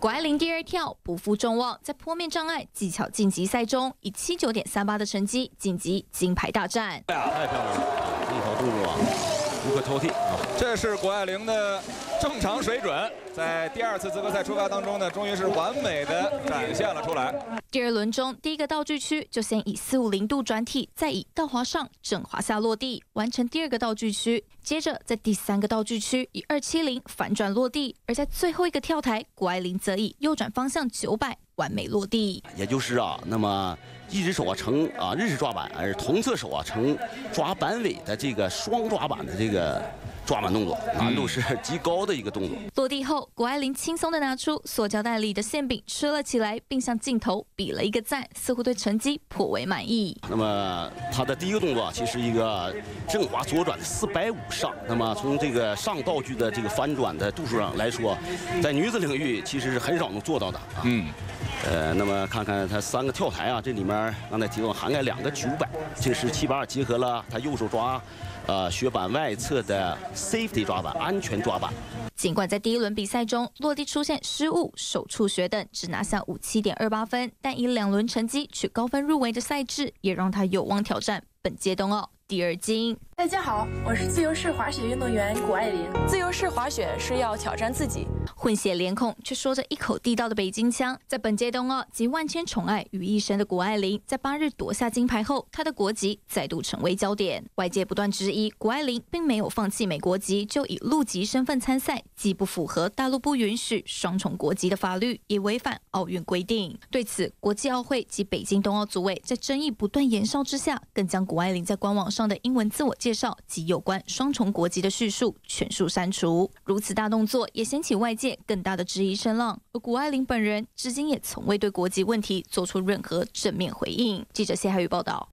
谷爱凌第二跳不负众望，在坡面障碍技巧晋级赛中，以七九点三八的成绩晋级金牌大战。太漂亮了，这一条动作无可挑剔啊！这是谷爱凌的正常水准，在第二次资格赛出发当中呢，终于是完美的展现了出来。第二轮中，第一个道具区就先以四五零度转体，再以倒滑上正滑下落地完成第二个道具区。接着在第三个道具区以二七零反转落地，而在最后一个跳台，谷爱凌则以右转方向九百完美落地。也就是啊，那么一只手啊成啊日式抓板，而同侧手啊成抓板尾的这个双抓板的这个。抓板动作难度是极高的一个动作。落地后，谷爱凌轻松地拿出塑胶袋里的馅饼吃了起来，并向镜头比了一个赞，似乎对成绩颇为满意。那么她的第一个动作其实一个正滑左转的四百五上。那么从这个上道具的这个翻转的度数上来说，在女子领域其实是很少能做到的啊。嗯。呃，那么看看他三个跳台啊，这里面刚才提到涵盖两个九百，这是七八二结合了他右手抓。呃，雪板外侧的 safety 抓板，安全抓板。尽管在第一轮比赛中落地出现失误、手触学等，只拿下五七点二八分，但以两轮成绩取高分入围的赛制，也让他有望挑战本届冬奥。第二金，大家好，我是自由式滑雪运动员谷爱凌。自由式滑雪是要挑战自己，混血脸孔却说着一口地道的北京腔。在本届冬奥集万千宠爱于一身的谷爱凌，在八日夺下金牌后，她的国籍再度成为焦点。外界不断质疑谷爱凌并没有放弃美国籍，就以陆籍身份参赛，既不符合大陆不允许双重国籍的法律，也违反奥运规定。对此，国际奥会及北京冬奥组委在争议不断延烧之下，更将谷爱凌在官网上。的英文自我介绍及有关双重国籍的叙述全数删除，如此大动作也掀起外界更大的质疑声浪。而谷爱凌本人至今也从未对国籍问题做出任何正面回应。记者谢海宇报道。